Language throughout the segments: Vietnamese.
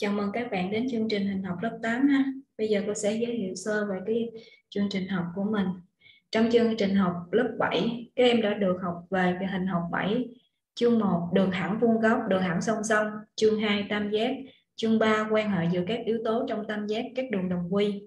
Chào mừng các bạn đến chương trình hình học lớp 8 ha. Bây giờ cô sẽ giới thiệu sơ về cái chương trình học của mình. Trong chương trình học lớp 7, các em đã được học về cái hình học 7, chương 1 đường thẳng vuông góc, đường thẳng song song, chương 2 tam giác, chương 3 quan hệ giữa các yếu tố trong tam giác các đường đồng quy.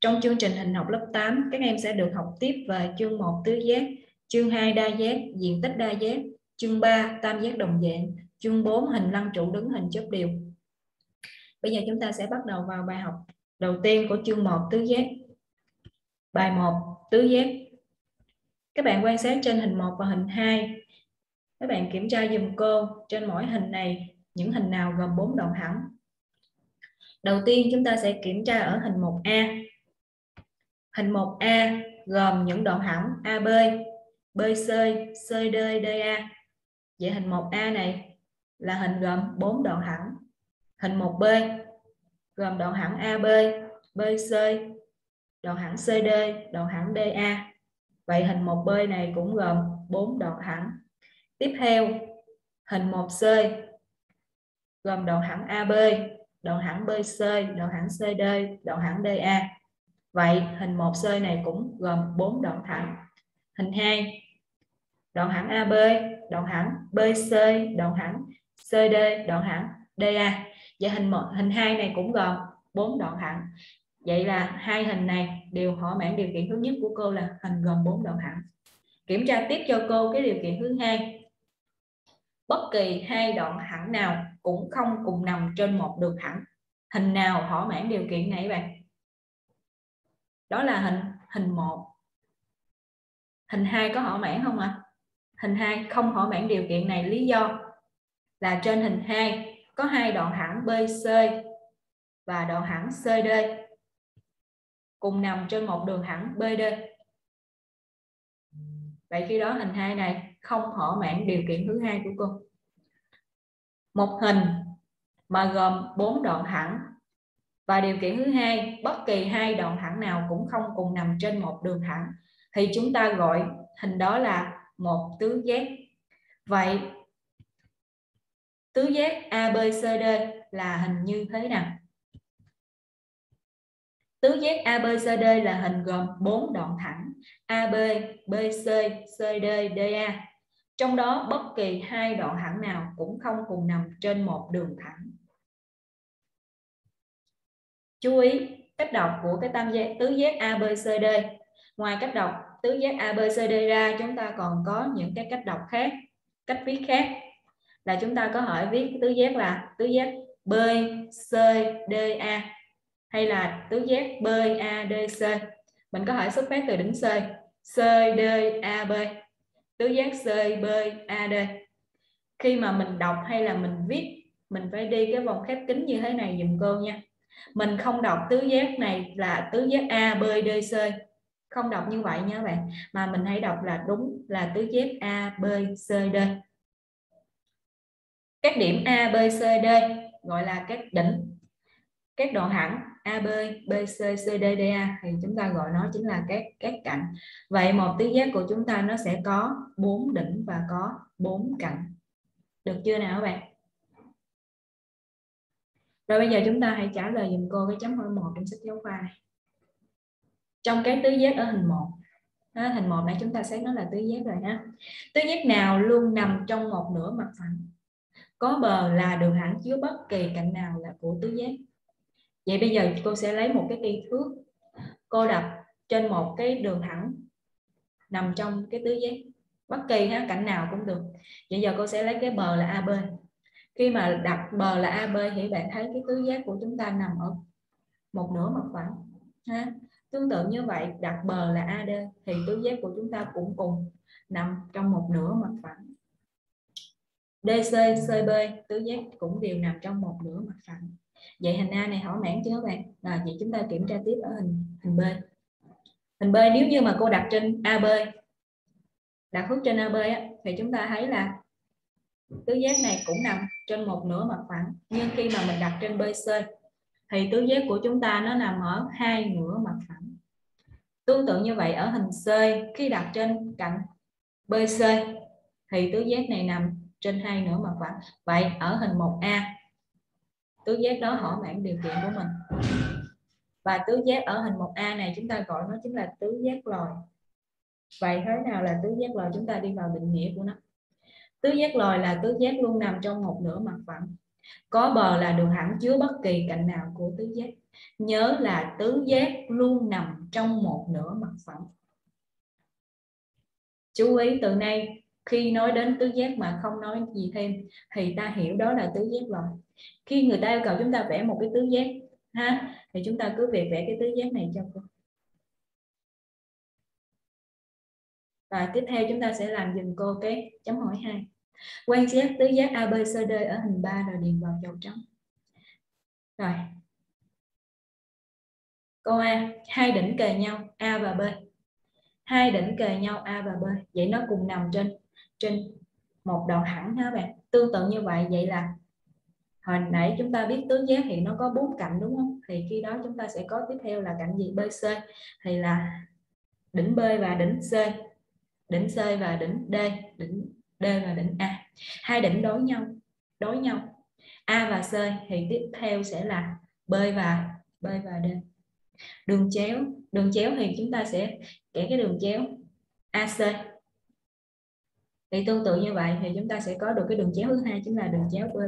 Trong chương trình hình học lớp 8, các em sẽ được học tiếp về chương 1 tứ giác, chương 2 đa giác, diện tích đa giác, chương 3 tam giác đồng dạng, chương 4 hình lăng trụ đứng hình chớp điều Bây giờ chúng ta sẽ bắt đầu vào bài học đầu tiên của chương 1 tứ giác. Bài 1 tứ giác. Các bạn quan sát trên hình 1 và hình 2. Các bạn kiểm tra dùm cô trên mỗi hình này những hình nào gồm 4 đoạn thẳng. Đầu tiên chúng ta sẽ kiểm tra ở hình 1A. Hình 1A gồm những đoạn thẳng AB, BC, CD, DA. Vậy hình 1A này là hình gồm 4 đoạn thẳng Hình 1B gồm đoạn thẳng AB, BC, đoạn thẳng CD, đoạn thẳng DA. Vậy hình 1B này cũng gồm 4 đoạn thẳng. Tiếp theo, hình 1C gồm đoạn thẳng AB, đoạn thẳng BC, đoạn thẳng CD, đoạn thẳng DA. Vậy hình 1C này cũng gồm 4 đoạn thẳng. Hình 2, đoạn thẳng AB, đoạn thẳng BC, đoạn thẳng CD, đoạn thẳng DA và hình một, hình hai này cũng gồm bốn đoạn thẳng vậy là hai hình này đều thỏa mãn điều kiện thứ nhất của cô là hình gồm bốn đoạn thẳng kiểm tra tiếp cho cô cái điều kiện thứ hai. Bất kỳ hai đoạn thẳng nào cũng không cùng nằm trên một đường thẳng hình nào thỏa mãn điều kiện này bạn? Đó là hình hình một. Hình hai có thỏa mãn không ạ? À? hình hai không thỏa mãn điều kiện này lý do là trên hình 2 có hai đoạn thẳng BC và đoạn thẳng CD cùng nằm trên một đường thẳng BD. Vậy khi đó hình hai này không thỏa mãn điều kiện thứ hai của cô. Một hình mà gồm bốn đoạn thẳng và điều kiện thứ hai, bất kỳ hai đoạn thẳng nào cũng không cùng nằm trên một đường thẳng thì chúng ta gọi hình đó là một tứ giác. Vậy tứ giác ABCD là hình như thế nào? Tứ giác ABCD là hình gồm 4 đoạn thẳng AB, BC, CD, DA. Trong đó bất kỳ hai đoạn thẳng nào cũng không cùng nằm trên một đường thẳng. Chú ý cách đọc của cái tam giác tứ giác ABCD. Ngoài cách đọc tứ giác ABCD ra, chúng ta còn có những cái cách đọc khác, cách viết khác là chúng ta có hỏi viết tứ giác là tứ giác B, C, D, A, hay là tứ giác B, A, D, C? Mình có hỏi xuất phát từ đỉnh C. C, D, A, B. Tứ giác C, B, A, D. Khi mà mình đọc hay là mình viết, mình phải đi cái vòng khép kín như thế này dùm cô nha. Mình không đọc tứ giác này là tứ giác A, B, D, C. Không đọc như vậy nha các bạn. Mà mình hãy đọc là đúng là tứ giác A, B, C, D các điểm A, B, C, D gọi là các đỉnh các đoạn thẳng AB, BC, CD, DA thì chúng ta gọi nó chính là các các cạnh. Vậy một tứ giác của chúng ta nó sẽ có bốn đỉnh và có bốn cạnh. Được chưa nào các bạn? Rồi bây giờ chúng ta hãy trả lời dùm cô cái chấm hỏi một trong sách giáo khoa này. Trong cái tứ giác ở hình 1 đó, hình 1 này chúng ta xét nó là tứ giác rồi ha. Tứ giác nào luôn nằm trong một nửa mặt phẳng? Có bờ là đường thẳng chứa bất kỳ cạnh nào là của tứ giác. Vậy bây giờ cô sẽ lấy một cái cây thước cô đặt trên một cái đường thẳng nằm trong cái tứ giác. Bất kỳ ha, cạnh nào cũng được. Vậy giờ cô sẽ lấy cái bờ là AB khi mà đặt bờ là AB thì bạn thấy cái tứ giác của chúng ta nằm ở một nửa mặt phẳng ha? Tương tự như vậy đặt bờ là AD thì tứ giác của chúng ta cũng cùng nằm trong một nửa mặt phẳng. DC, CB, tứ giác cũng đều nằm trong một nửa mặt phẳng. Vậy hình A này hỏi mãn chưa các bạn? Rồi vậy chúng ta kiểm tra tiếp ở hình hình B. Hình B nếu như mà cô đặt trên AB, đặt hướng trên AB á, thì chúng ta thấy là tứ giác này cũng nằm trên một nửa mặt phẳng. Nhưng khi mà mình đặt trên BC thì tứ giác của chúng ta nó nằm ở hai nửa mặt phẳng. Tương tự như vậy ở hình C khi đặt trên cạnh BC thì tứ giác này nằm trên hai nữa mặt phẳng vậy, ở hình 1A tứ giác đó hỏi mãn điều kiện của mình. Và tứ giác ở hình 1A này chúng ta gọi nó chính là tứ giác lòi vậy thế nào là tứ giác lòi chúng ta đi vào định nghĩa của nó. Tứ giác lòi là tứ giác luôn nằm trong một nửa mặt phẳng. Có bờ là đường hẳn, chứa bất kỳ cạnh nào của tứ giác. Nhớ là tứ giác luôn nằm trong một nửa mặt phẳng. Chú ý, từ nay khi nói đến tứ giác mà không nói gì thêm, thì ta hiểu đó là tứ giác rồi. Khi người ta yêu cầu chúng ta vẽ một cái tứ giác, ha, thì chúng ta cứ việc vẽ cái tứ giác này cho cô. Và tiếp theo chúng ta sẽ làm dùm cô cái chấm hỏi hai. Quan sát tứ giác ABCD ở hình 3 rồi điền vào dấu trống rồi. Câu A, hai đỉnh kề nhau A và B. Hai đỉnh kề nhau A và B. Vậy nó cùng nằm trên trên một đoạn thẳng ha bạn. Tương tự như vậy vậy là hồi nãy chúng ta biết tứ giác thì nó có bốn cạnh đúng không? Thì khi đó chúng ta sẽ có tiếp theo là cạnh gì? BC thì là đỉnh B và đỉnh C. Đỉnh C và đỉnh D. Đỉnh D và đỉnh A. Hai đỉnh đối nhau đối nhau. A và C thì tiếp theo sẽ là B và B và D. Đường chéo đường chéo thì chúng ta sẽ kẻ cái đường chéo AC thì tương tự như vậy thì chúng ta sẽ có được cái đường chéo thứ hai chính là đường chéo B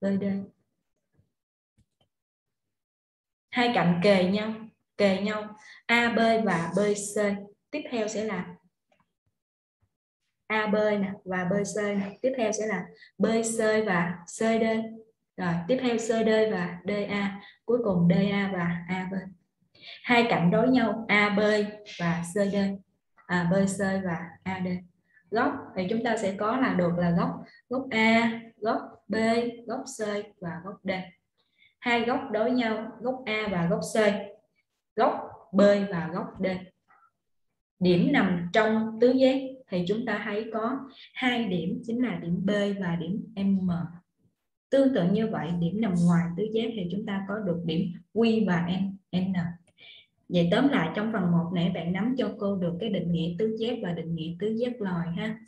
BD hai cạnh kề nhau kề nhau AB và BC tiếp theo sẽ là AB nè và BC nè. tiếp theo sẽ là BC và CD rồi tiếp theo CD và DA cuối cùng DA và AB hai cạnh đối nhau AB và CD à, BC và AD góc thì chúng ta sẽ có là được là góc góc A góc B góc C và góc D. Hai góc đối nhau góc A và góc C góc B và góc D. Điểm nằm trong tứ giác, thì chúng ta thấy có hai điểm chính là điểm B và điểm M. Tương tự như vậy, điểm nằm ngoài tứ giác thì chúng ta có được điểm Q và N vậy tóm lại trong phần 1 nãy bạn nắm cho cô được cái định nghĩa tứ giác và định nghĩa tứ giác lòi ha.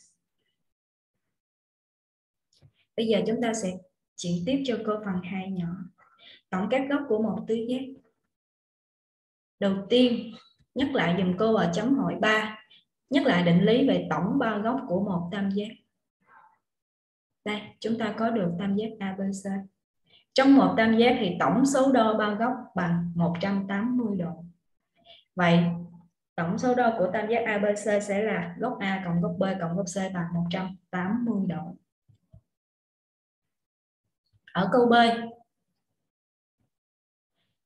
Bây giờ chúng ta sẽ chuyển tiếp cho cô phần 2 nhỏ. Tổng các góc của một tứ giác. Đầu tiên, nhắc lại dùm cô ở chấm hỏi 3 nhắc lại định lý về tổng ba góc của một tam giác. Đây, chúng ta có được tam giác ABC trong một tam giác thì tổng số đo ba góc bằng 180 độ vậy tổng số đo của tam giác ABC sẽ là góc A cộng góc B cộng góc C bằng 180 độ ở câu B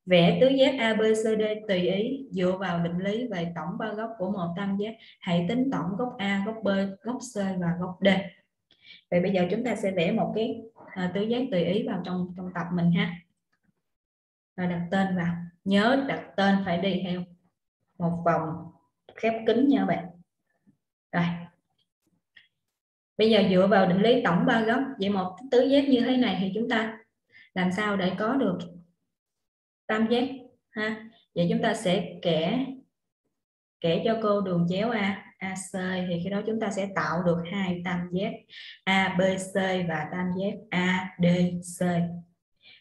Vẽ tứ giác ABCD tùy ý dựa vào định lý về tổng ba góc của một tam giác. Hãy tính tổng góc A, góc B, góc C và góc D. Vậy bây giờ chúng ta sẽ vẽ một cái à, tứ giác tùy ý vào trong trong tập mình ha. Rồi đặt tên vào. Nhớ đặt tên phải đi theo một vòng khép kín nha bạn. Rồi. Bây giờ dựa vào định lý tổng ba góc, vậy một tứ giác như thế này thì chúng ta làm sao để có được tam giác ha vậy chúng ta sẽ kẻ kẻ cho cô đường chéo A AC thì khi đó chúng ta sẽ tạo được hai tam giác ABC và tam giác ADC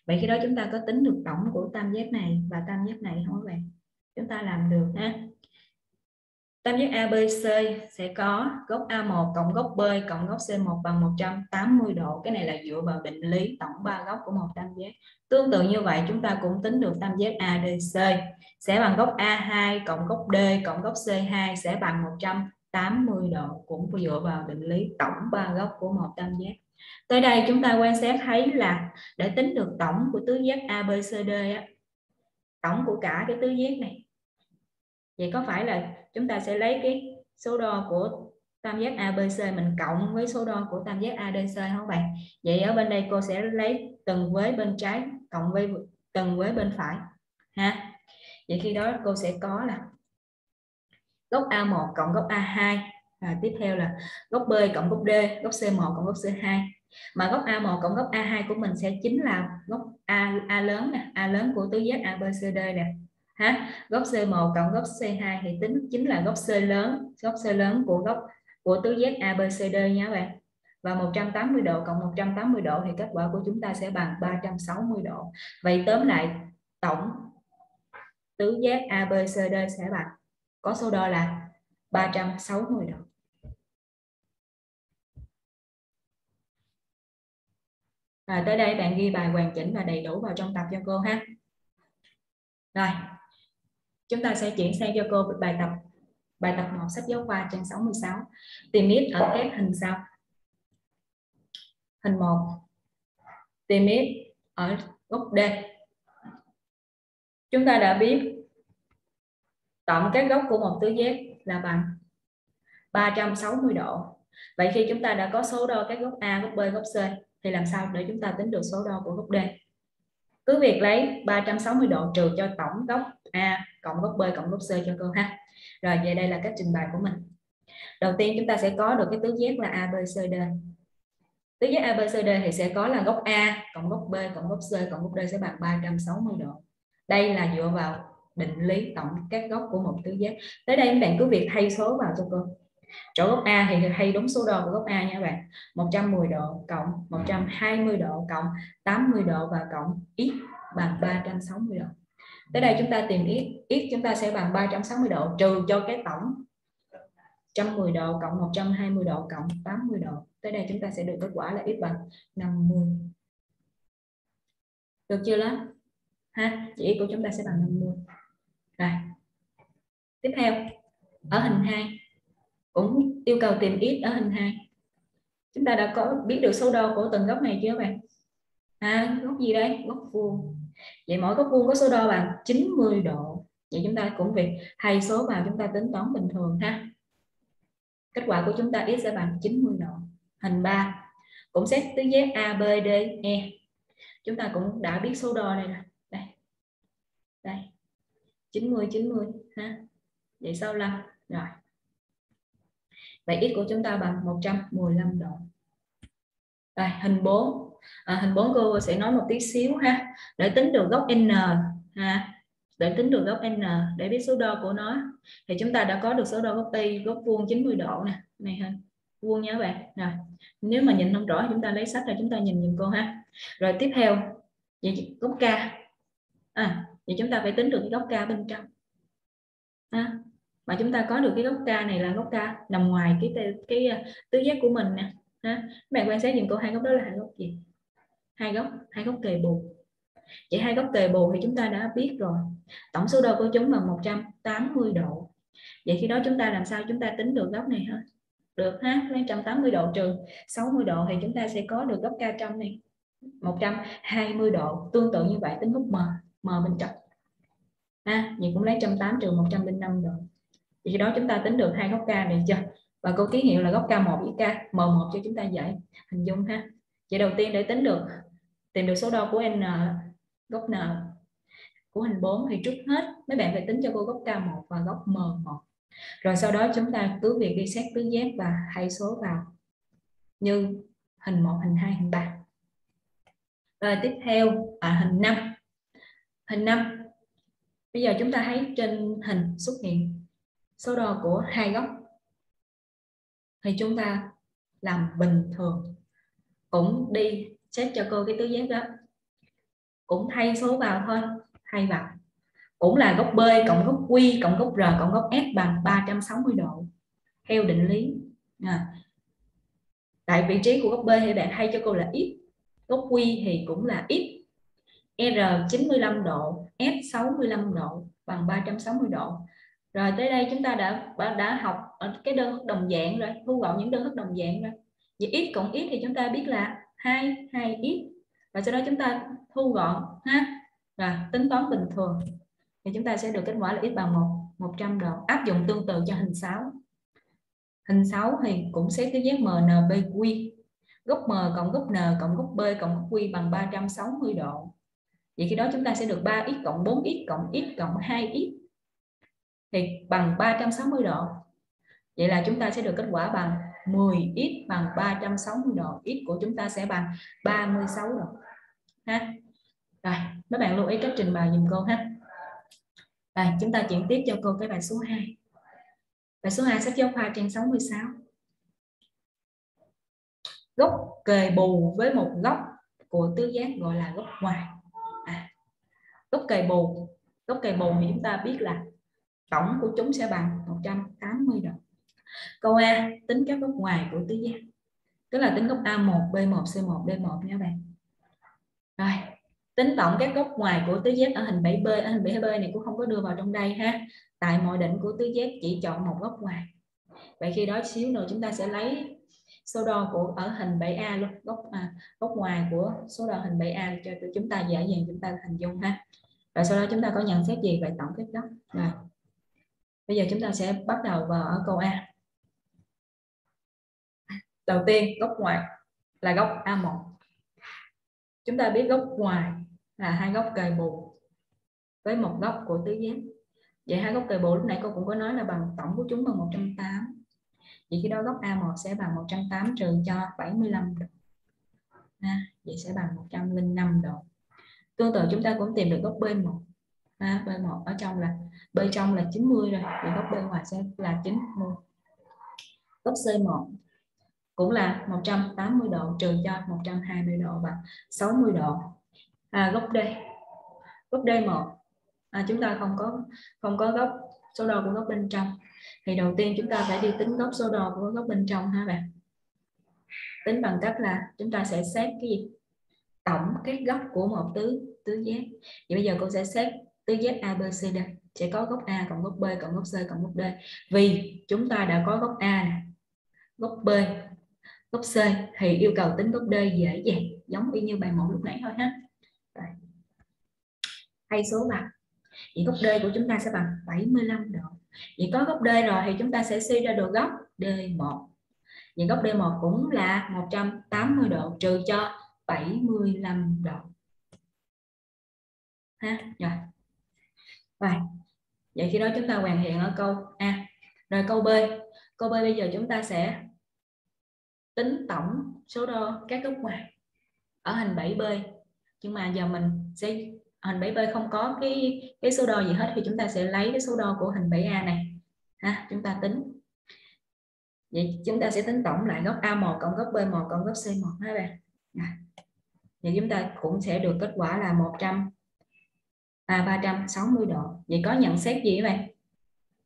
vậy khi đó chúng ta có tính được tổng của tam giác này và tam giác này không các bạn chúng ta làm được ha Tam giác ABC sẽ có góc A1 cộng góc B cộng góc C1 bằng 180 độ. Cái này là dựa vào định lý tổng ba góc của một tam giác. Tương tự như vậy chúng ta cũng tính được tam giác ADC sẽ bằng góc A2 cộng góc D cộng góc C2 sẽ bằng 180 độ cũng dựa vào định lý tổng ba góc của một tam giác. Tới đây chúng ta quan sát thấy là để tính được tổng của tứ giác ABCD á, tổng của cả cái tứ giác này vậy có phải là chúng ta sẽ lấy cái số đo của tam giác ABC mình cộng với số đo của tam giác ADC không bạn? Vậy ở bên đây cô sẽ lấy từng với bên trái cộng với từng với bên phải ha? Vậy khi đó cô sẽ có là góc A1 cộng góc A2 và tiếp theo là góc B cộng góc D góc C1 cộng góc C2 mà góc A1 cộng góc A2 của mình sẽ chính là góc A, A lớn nè A lớn của tứ giác ABCD nè ha góc C1 cộng góc C2 thì tính chính là góc C lớn góc C lớn của góc của tứ giác ABCD nha bạn và 180 độ cộng 180 độ thì kết quả của chúng ta sẽ bằng 360 độ. Vậy tóm lại, tổng tứ giác ABCD sẽ bằng có số đo là 360 độ. Rồi tới đây bạn ghi bài hoàn chỉnh và đầy đủ vào trong tập cho cô ha. Rồi. Chúng ta sẽ chuyển sang cho cô bài tập bài tập 1 sách giáo khoa trang 66. Tìm ít ở các hình sau. Hình 1. Tìm ít ở góc D. Chúng ta đã biết tổng các góc của một tứ giác là bằng 360 độ. Vậy khi chúng ta đã có số đo các góc A, góc B, góc C thì làm sao để chúng ta tính được số đo của góc D? Cứ việc lấy 360 độ trừ cho tổng góc A cộng góc B cộng góc C cho cô ha. Rồi về đây là cách trình bày của mình. Đầu tiên chúng ta sẽ có được cái tứ giác là ABCD. Tứ giác ABCD thì sẽ có là góc A cộng góc B cộng góc C cộng góc D sẽ bằng 360 độ. Đây là dựa vào định lý tổng các góc của một tứ giác. Tới đây các bạn cứ việc thay số vào cho cô. Chỗ góc A thì hay đúng số đo của góc A nha các bạn. 110 độ cộng 120 độ cộng 80 độ và cộng x bằng 360 độ. Tới đây chúng ta tìm x, x chúng ta sẽ bằng 360 độ trừ cho cái tổng 110 độ cộng 120 độ cộng 80 độ. Tới đây chúng ta sẽ được kết quả là x bằng 50. Được chưa lớp? Ha, chỉ của chúng ta sẽ bằng 50. Rồi. Tiếp theo, ở hình 2 cũng yêu cầu tìm x ở hình 2. Chúng ta đã có biết được số đo của từng góc này chưa bạn? À, góc gì đây? Góc vuông. Vậy mỗi góc vuông có số đo bằng 90 độ. Vậy chúng ta cũng việc thay số vào chúng ta tính toán bình thường ha. Kết quả của chúng ta x sẽ bằng 90 độ. Hình 3 cũng xét tứ giác A, B, D, E. Chúng ta cũng đã biết số đo này nè. Đây. Đây. 90 90 ha. Vậy sau lần rồi. Vậy x của chúng ta bằng 115 độ. Đây hình 4. À, hình 4 cô sẽ nói một tí xíu ha. Để tính được góc n ha. Để tính được góc n để biết số đo của nó thì chúng ta đã có được số đo góc y góc vuông 90 độ nè. Này ha. Vuông nha các bạn. Rồi. Nếu mà nhìn không rõ chúng ta lấy sách ra chúng ta nhìn nhìn cô ha. Rồi tiếp theo vậy góc k. À, vậy chúng ta phải tính được cái góc k bên trong. À, mà chúng ta có được cái góc k này là góc k nằm ngoài cái cái, cái tứ giác của mình nè ha? Bạn quan sát dùm cô hai góc đó là hai góc gì? Hai góc hai góc kề bù. Vậy hai góc kề bù thì chúng ta đã biết rồi. Tổng số đo của chúng bằng 180 độ. Vậy khi đó chúng ta làm sao chúng ta tính được góc này ha được ha lấy 180 độ trừ 60 độ thì chúng ta sẽ có được góc k trong này 120 độ tương tự như vậy tính góc m m bên trong. Ha vậy cũng lấy 180 trừ 105 độ thì khi đó chúng ta tính được hai góc k này chưa? Và cô ký hiệu là góc k1 với k m1 cho chúng ta dễ hình dung ha. Vậy đầu tiên để tính được tìm được số đo của n góc n của hình 4 thì trước hết mấy bạn phải tính cho cô góc k1 và góc m1 rồi sau đó chúng ta cứ việc đi xét tứ giác và hay số vào như hình 1, hình 2, hình 3 rồi tiếp theo à, hình 5 hình 5 bây giờ chúng ta thấy trên hình xuất hiện số đo của hai góc. Thì chúng ta làm bình thường. Cũng đi xét cho cô cái tứ giác đó. Cũng thay số vào thôi, thay vào. Cũng là góc B cộng góc Q cộng góc R cộng góc S bằng 360 độ. Theo định lý. À. tại vị trí của góc B thì bạn thay cho cô là x. Góc Q thì cũng là x. R 95 độ S 65 độ bằng 360 độ rồi tới đây chúng ta đã đã học cái đơn thức đồng dạng rồi, thu gọn những đơn thức đồng dạng rồi. Vậy x cộng x thì chúng ta biết là 2 2 x và sau đó chúng ta thu gọn, ha? Và tính toán bình thường. Thì chúng ta sẽ được kết quả là x bằng 1 100 độ. Áp dụng tương tự cho hình 6 hình 6 thì cũng xét cái giác MNBQ góc M cộng góc N cộng góc B cộng góc Q bằng 360 độ. Vậy khi đó chúng ta sẽ được 3x cộng 4x cộng x cộng 2x thì bằng 360 độ. Vậy là chúng ta sẽ được kết quả bằng 10x bằng 360 độ. X của chúng ta sẽ bằng 36 độ. Ha? Rồi mấy bạn lưu ý cách trình bày dùm cô ha. Rồi chúng ta chuyển tiếp cho cô cái bài số 2 bài số 2 sách giáo khoa trang 66 góc kề bù với một góc của tứ giác gọi là góc ngoài. À, góc kề bù. Góc kề bù thì chúng ta biết là tổng của chúng sẽ bằng 180 độ câu A tính các góc ngoài của tứ giác. Tức là tính góc A1 B1 C1 D1 nha bạn. Rồi tính tổng các góc ngoài của tứ giác ở hình 7B ở hình 7B này cũng không có đưa vào trong đây ha. Tại mọi đỉnh của tứ giác chỉ chọn một góc ngoài. Vậy khi đó xíu nữa chúng ta sẽ lấy số đo của ở hình 7A luôn. Góc à, góc ngoài của số đo hình 7A cho chúng ta dễ dàng chúng ta hình dung ha. Và sau đó chúng ta có nhận xét gì về tổng các góc rồi bây giờ chúng ta sẽ bắt đầu vào ở câu A. Đầu tiên góc ngoài là góc A1 chúng ta biết góc ngoài là hai góc kề bù với một góc của tứ giác vậy hai góc kề bù lúc nãy cô cũng có nói là bằng tổng của chúng bằng 180 vậy khi đó góc A1 sẽ bằng 180 trừ cho 75 độ à, vậy sẽ bằng 105 độ. Tương tự chúng ta cũng tìm được góc B1 ha, B1 ở trong là B trong là 90 rồi thì góc B ngoài sẽ là 90 góc C1 cũng là 180 độ trừ cho 120 độ và 60 độ. À, góc D. Góc D1 à, chúng ta không có không có góc số đo của góc bên trong. Thì đầu tiên chúng ta phải đi tính góc số đo của góc bên trong ha bạn. Tính bằng cách là chúng ta sẽ xét cái gì? Tổng cái góc của một tứ tứ giác. Thì bây giờ cô sẽ xét tứ giác ABCD sẽ có góc A cộng góc B cộng góc C cộng góc D. Vì chúng ta đã có góc A này, góc B góc C thì yêu cầu tính góc D dễ dàng giống y như bài một lúc nãy thôi ha. Rồi. hay số bằng vậy góc D của chúng ta sẽ bằng 75 độ. Vậy có góc D rồi thì chúng ta sẽ suy ra độ góc D1 vậy góc D1 cũng là 180 độ trừ cho 75 độ. Ha rồi rồi. Vậy khi đó chúng ta hoàn thiện ở câu A. Rồi câu B. Câu B bây giờ chúng ta sẽ tính tổng số đo các góc ngoài ở hình 7B nhưng mà giờ mình sẽ, hình 7B không có cái cái số đo gì hết thì chúng ta sẽ lấy cái số đo của hình 7A này. Ha, chúng ta tính. Vậy chúng ta sẽ tính tổng lại góc A1 cộng góc B1 cộng góc C1 ha bạn. Vậy chúng ta cũng sẽ được kết quả là 100 à 360 độ. Vậy có nhận xét gì vậy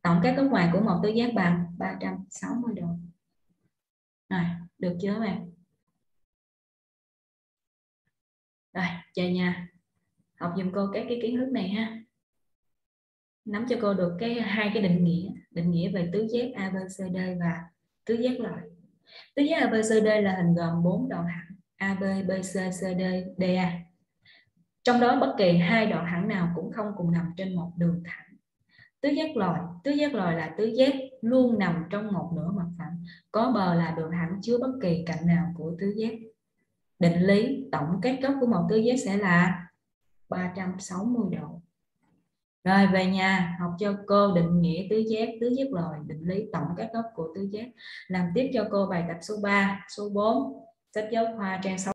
tổng các góc ngoài của một tứ giác bằng 360 độ. Rồi được chưa bạn? Rồi về nhà. Học dùm cô các cái kiến thức này ha. Nắm cho cô được cái hai cái định nghĩa. Định nghĩa về tứ giác ABCD và tứ giác loại. Tứ giác ABCD là hình gồm bốn đoạn thẳng AB, BC, CD, DA trong đó bất kỳ hai đoạn thẳng nào cũng không cùng nằm trên một đường thẳng. Tứ giác lòi tứ giác lòi là tứ giác luôn nằm trong một nửa mặt phẳng. Có bờ là đường thẳng, chứa bất kỳ cạnh nào của tứ giác. Định lý, tổng các góc của một tứ giác sẽ là 360 độ. Rồi về nhà, học cho cô định nghĩa tứ giác tứ giác lòi định lý, tổng các góc của tứ giác. Làm tiếp cho cô bài tập số 3 số 4 sách giáo khoa trang 6